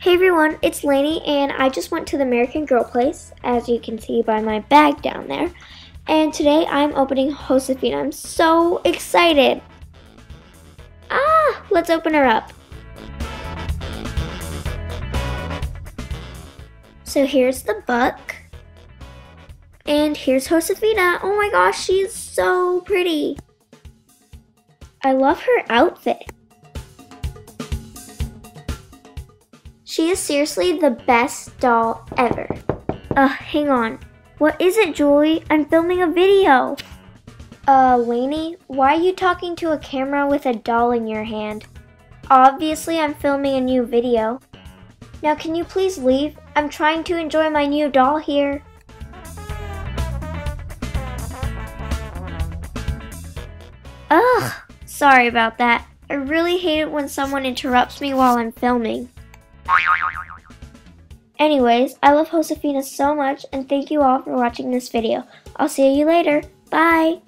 Hey everyone, it's Lanie and I just went to the American Girl Place, as you can see by my bag down there. And today I'm opening Josefina. I'm so excited. Ah, let's open her up. So here's the book. And here's Josefina. Oh my gosh, she's so pretty. I love her outfit. She is seriously the best doll ever. Ugh, hang on. What is it, Julie? I'm filming a video. Uh, Lanie, why are you talking to a camera with a doll in your hand? Obviously, I'm filming a new video. Now, can you please leave? I'm trying to enjoy my new doll here. Ugh, sorry about that. I really hate it when someone interrupts me while I'm filming. Anyways, I love Josefina so much and thank you all for watching this video. I'll see you later. Bye!